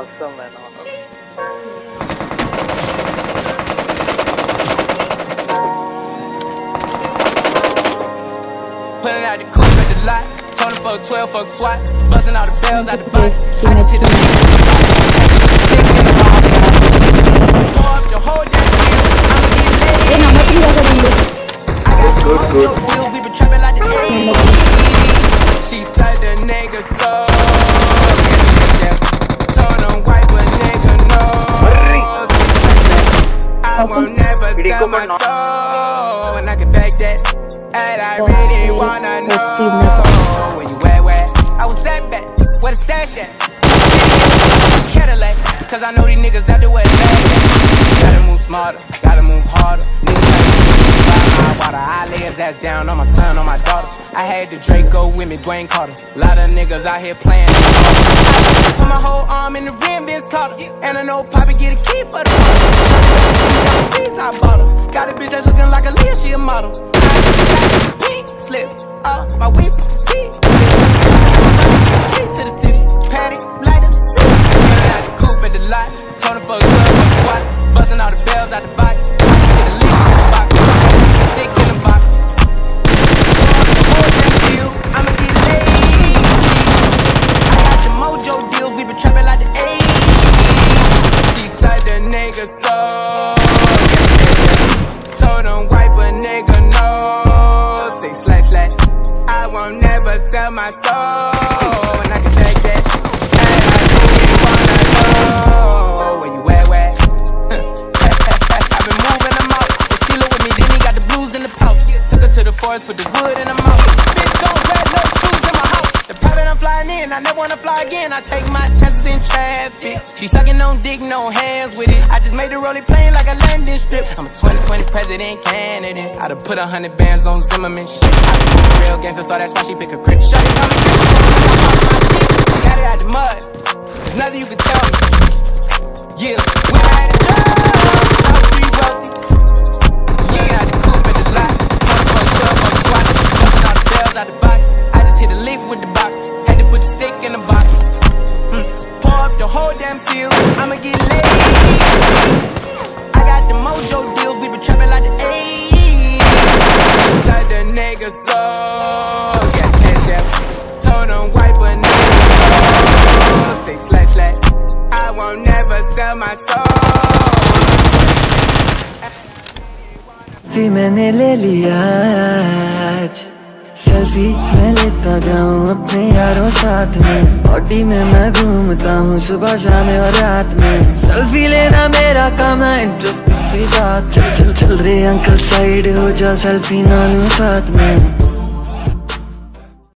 awesome and awesome. Pulling out the coupe at the lot. Told him fuck 12, fuck SWAT. Buzzing all the bells out the box. I just hit the Good, good. We been trapping like the She said the nigga so. My soul, and I can back that. And I really wanna know where you at, where? I was at back, where the stash at? Cadillac, cause I know these niggas out where it's. Gotta move smarter, gotta move harder. Niggas gotta buy my water. I lay his ass down on my son, on my daughter. I had the Draco with me, Dwayne Carter. Lot of niggas out here playing. Put my whole arm in the rim, Vince Carter. And I know Poppy get a key for the seats I bought her. Got a bitch that's looking like a Leah, she a model. Nigga so. Told him wipe a nigga nose. Say slash slash. I won't never sell my soul, and I can take that. And I really wanna know where you at, where? I've been moving them out. They steal with me, then he got the blues in the pouch. Took her to the forest, put the wood in her mouth. Bitch, don't wear no shoes in my house. The private I'm flying in, I never wanna fly again. I take my chances in traffic. She sucking on dick, no hands with it. I made the rolling plane like a landing strip. I'm a 2020 president candidate. I done put a hundred bands on Zimmerman shit. I been real gangster, so that's why she pick a crit. Shut it, come Got it out the mud. There's nothing you can tell me. Yeah, we had it never sell my soul. Selfie मैंने ले लिया आज। Selfie मैं लेता जाऊँ अपने यारों साथ में। ऑडी में मैं घूमता हूँ सुबह, शाम और रात में। सेल्फी लेना मेरा काम है इंटरेस्ट सी बात चल चल चल रे अंकल साइड हो जा सेल्फी ना लूँ साथ में।